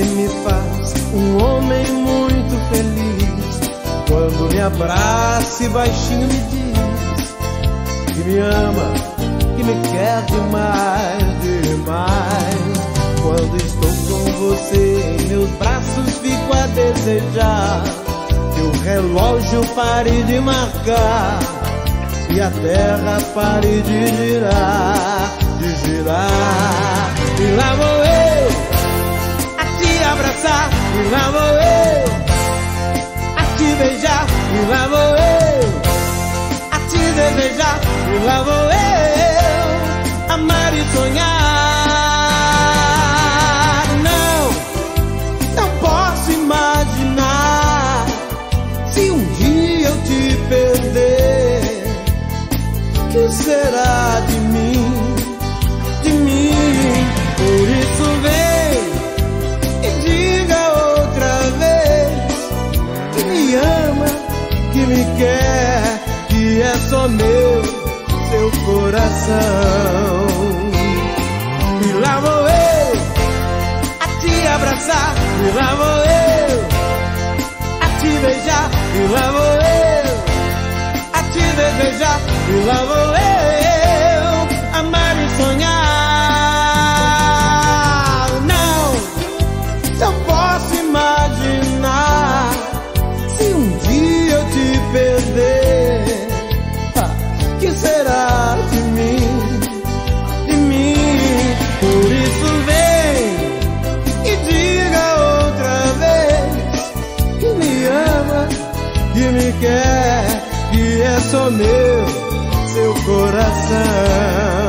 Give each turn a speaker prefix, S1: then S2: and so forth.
S1: me faz um homem muito feliz. Quando me abraça e baixinho me diz que me ama, que me quer demais, demais. Quando estou com você meus braços, fico a desejar que o relógio pare de marcar e a terra pare de girar, de girar. E lá vou lá vou eu a te desejar, e lá vou eu amar e sonhar. Não, não posso imaginar se um dia eu te perder, que será de mim, me quer, que é só meu, seu coração. E lá vou eu a te abraçar, e lá vou eu a te beijar, e lá vou eu a te desejar, e lá vou eu que será de mim, de mim? Por isso vem e diga outra vez que me ama, que me quer, que é só meu, seu coração.